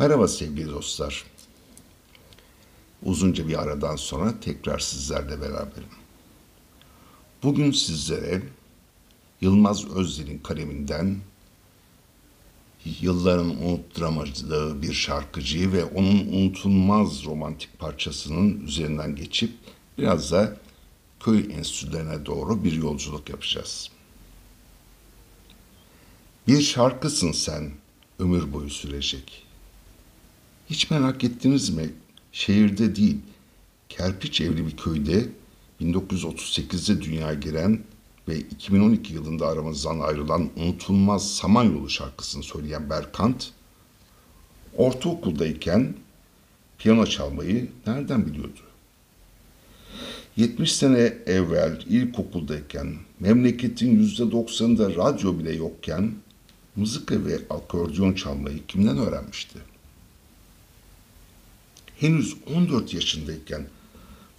Merhaba sevgili dostlar. Uzunca bir aradan sonra tekrar sizlerle beraberim. Bugün sizlere Yılmaz Özdil'in kaleminden yılların unutturamadığı bir şarkıcıyı ve onun unutulmaz romantik parçasının üzerinden geçip biraz da köy enstitülerine doğru bir yolculuk yapacağız. Bir şarkısın sen, ömür boyu sürecek. Hiç merak ettiniz mi? Şehirde değil, kerpiç evli bir köyde 1938'de dünyaya giren ve 2012 yılında aramızdan ayrılan unutulmaz Samanyolu şarkısını söyleyen Berkant, ortaokuldayken piyano çalmayı nereden biliyordu? 70 sene evvel ilkokuldayken memleketin %90'ında radyo bile yokken mızıka ve akordeon çalmayı kimden öğrenmişti? Henüz 14 yaşındayken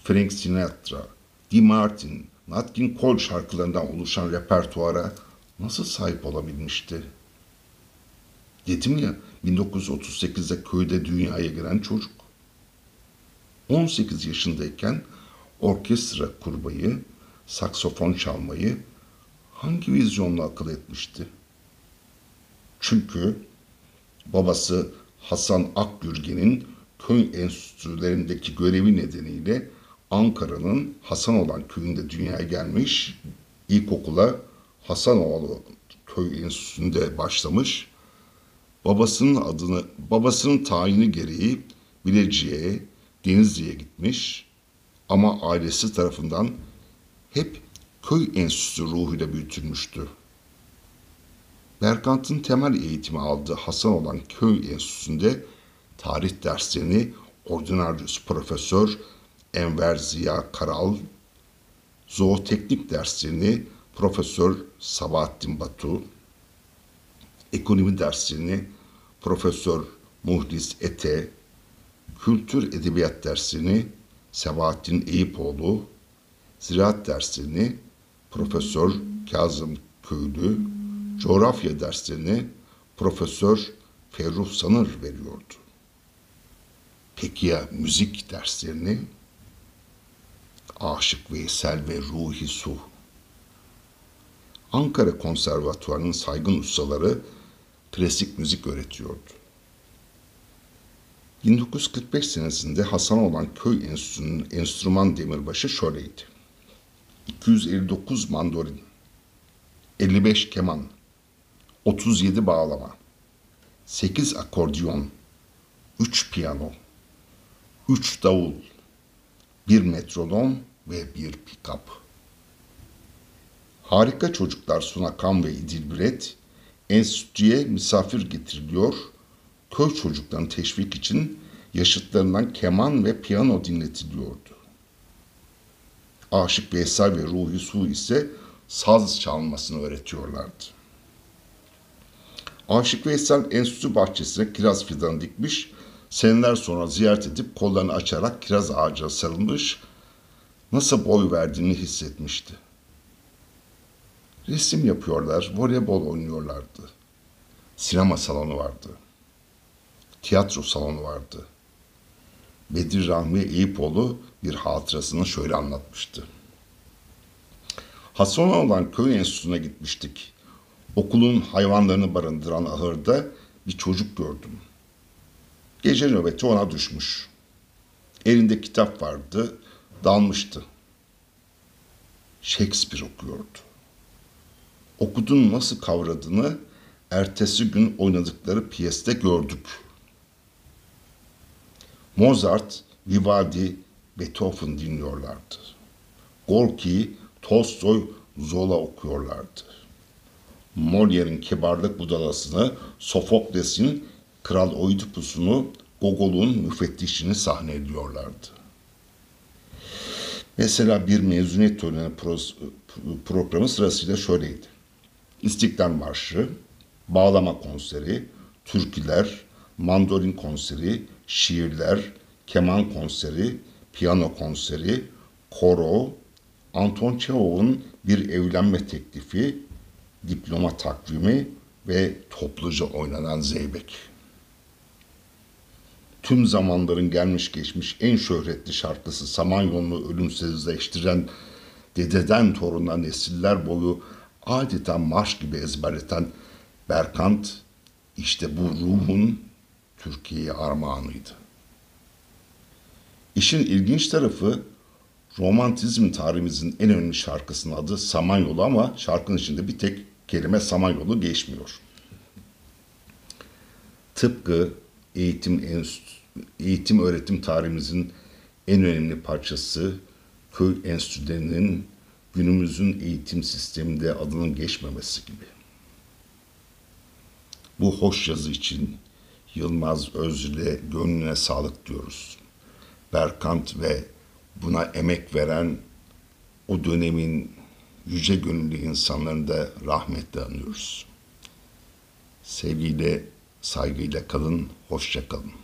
Frank Sinatra, Dee Martin, Nat King Cole şarkılarından oluşan repertuara nasıl sahip olabilmişti? Dedim ya 1938'de köyde dünyaya giren çocuk. 18 yaşındayken orkestra kurmayı, saksofon çalmayı hangi vizyonla akıl etmişti? Çünkü babası Hasan Akgürgen'in köy enstitülerindeki görevi nedeniyle Ankara'nın Hasanoğlan köyünde dünyaya gelmiş, ilkokula Hasanoğlu köy enstitüsünde başlamış, babasının adını, babasının tayini gereği Bilecik'e, Denizli'ye gitmiş ama ailesi tarafından hep köy enstitüsü ruhuyla büyütülmüştü. Berkant'ın temel eğitimi aldığı Hasan olan köy enstitüsünde tarih derslerini ordinarius profesör Enver Ziya Karal, zooteknik derslerini Profesör Sabahattin Batu, ekonomi derslerini Profesör Muhlis Ete, kültür edebiyat derslerini Sebahattin Eyüpoğlu, ziraat derslerini Profesör Kazım Köylü, coğrafya derslerini Profesör Ferruh Sanır veriyordu. Peki ya müzik derslerini? Aşık Veysel ve Ruhi Su. Ankara Konservatuvarı'nın saygın ustaları klasik müzik öğretiyordu. 1945 senesinde Hasan olan köy enstitüsünün enstrüman demirbaşı şöyleydi. 259 mandolin, 55 keman, 37 bağlama, 8 akordiyon, 3 piyano, 3 davul, 1 metronom ve 1 pick-up. Harika çocuklar Sunakan ve İdilbiret enstitüye misafir getiriliyor, köy çocuklarını teşvik için yaşıtlarından keman ve piyano dinletiliyordu. Aşık Veysel ve Ruhi Su ise saz çalmasını öğretiyorlardı. Aşık Veysel enstitü bahçesine kiraz fidanı dikmiş, seneler sonra ziyaret edip kollarını açarak kiraz ağacına sarılmış, nasıl boy verdiğini hissetmişti. Resim yapıyorlar, voleybol oynuyorlardı. Sinema salonu vardı. Tiyatro salonu vardı. Bedir Rahmi Eyüpoğlu bir hatırasını şöyle anlatmıştı. Hasan'a olan köy enstitüsüne gitmiştik. Okulun hayvanlarını barındıran ahırda bir çocuk gördüm. Gece nöbeti ona düşmüş. Elinde kitap vardı, dalmıştı. Shakespeare okuyordu. Okudun nasıl kavradığını ertesi gün oynadıkları piyeste gördük. Mozart, Vivaldi, Beethoven dinliyorlardı. Gorki, Tolstoy, Zola okuyorlardı. Molière'in kibarlık budalasını, Sofokles'in Kral Oidipus'unu, Gogol'un müfettişini sahne ediyorlardı. Mesela bir mezuniyet töreni programı sırasıyla şöyleydi. İstiklal Marşı, bağlama konseri, türküler, mandolin konseri, şiirler, keman konseri, piyano konseri, koro, Anton Çehov'un bir evlenme teklifi, diploma takvimi ve topluca oynanan zeybek. Tüm zamanların gelmiş geçmiş en şöhretli şarkısı Samanyolu'nu ölümsüzleştiren dededen toruna nesiller boyu adeta marş gibi ezberleten Berkant işte bu ruhun Türkiye'ye armağanıydı. İşin ilginç tarafı romantizm tarihimizin en önemli şarkısının adı Samanyolu ama şarkının içinde bir tek kelime Samanyolu geçmiyor. Tıpkı eğitim enstitü, eğitim öğretim tarihimizin en önemli parçası köy enstitülerinin günümüzün eğitim sisteminde adının geçmemesi gibi. Bu hoş yazı için Yılmaz Özlü'ye gönlüne sağlık diyoruz. Berkant ve buna emek veren o dönemin yüce gönüllü insanlarını da rahmetle anıyoruz. Sevgiyle, saygıyla kalın, hoşça kalın.